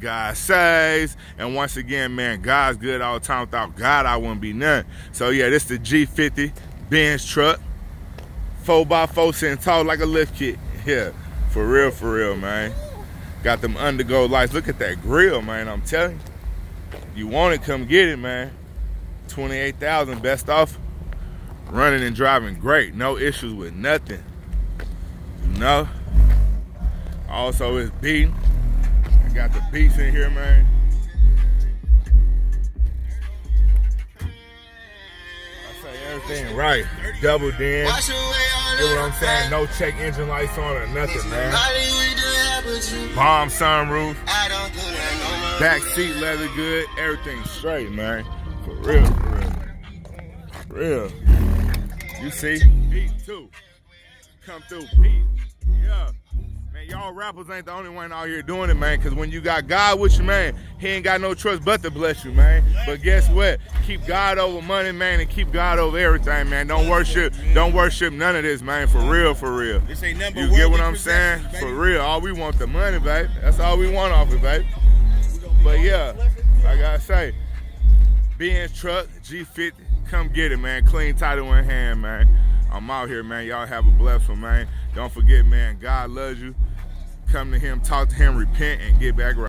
God saves. And once again, man, God's good all the time. Without God, I wouldn't be none. So yeah, this the G50 Benz truck. 4x4 sitting tall like a lift kit. Yeah, for real, for real, man. Got them underglow lights. Look at that grill, man. I'm telling you. You want it, come get it, man. 28,000 best off. Running and driving great. No issues with nothing. You know? Also, it's beating. I got the beats in here, man. I say everything right. Double din. Get what I'm saying? No check engine lights on or nothing, man. Bomb sunroof. Back seat leather good. Everything straight, man. For real, for real. For real. You see? Beat two. Come through, beat. Yeah. Rappers ain't the only one out here doing it, man. Cause when you got God with you, man, he ain't got no trust but to bless you, man. But guess what? Keep God over money, man, and keep God over everything, man. Don't worship, don't worship none of this, man. For real, for real. This ain't number You get what I'm saying? For real. All we want the money, baby. That's all we want off it, baby. But yeah, like I say, Benz truck, G50, come get it, man. Clean title in hand, man. I'm out here, man. Y'all have a blessed one, man. Don't forget, man, God loves you. Come to him, talk to him, repent, and get back right.